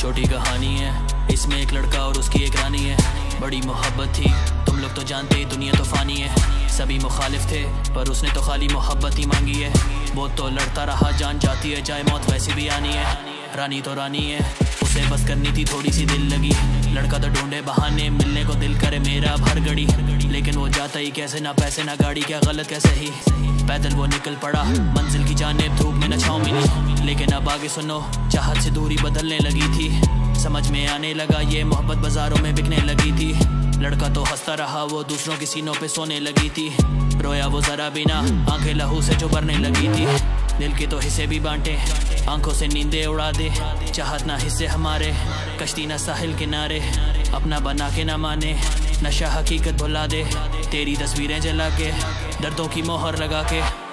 छोटी कहानी है। इसमें एक लड़का और उसकी एक रानी है। बड़ी मोहब्बत थी। तुम लोग तो जानते ही दुनिया तो फानी है। सभी मुखालिफ थे, पर उसने तो खाली मोहब्बत ही मांगी है। वो तो लड़ता रहा, जान जाती है, चाहे मौत वैसे भी आनी है। रानी तो रानी है। बस करनी थी थोड़ी सी दिल लगी। लड़का तो ढूंढे बहाने, मिलने को दिल करे मेरा भर गड़ी लेकिन वो जाता ही कैसे, ना पैसे, ना गाड़ी, क्या गलत क्या सही पैदल वो निकल पड़ा, मंजिल की जाने धूप में न छाव मिली लेकिन अब आगे सुनो, चाहत से दूरी बदलने लगी थी। समझ में आने लगा, ये मोहब्बत बाजारों में बिकने लगी थी। लड़का तो हंसता रहा, वो दूसरों की सीनों पे सोने लगी थी। रोया वो जरा बिना आँखें लहू से जो भरने लगी थी। दिल के तो हिस्से भी बांटे। आँखों से नींदे उड़ा दे। चाहत ना हिस्से हमारे। कश्ती ना साहिल किनारे अपना बना के ना माने। नशा हकीकत भुला दे। तेरी तस्वीरें जला के। दर्दों की मोहर लगा के।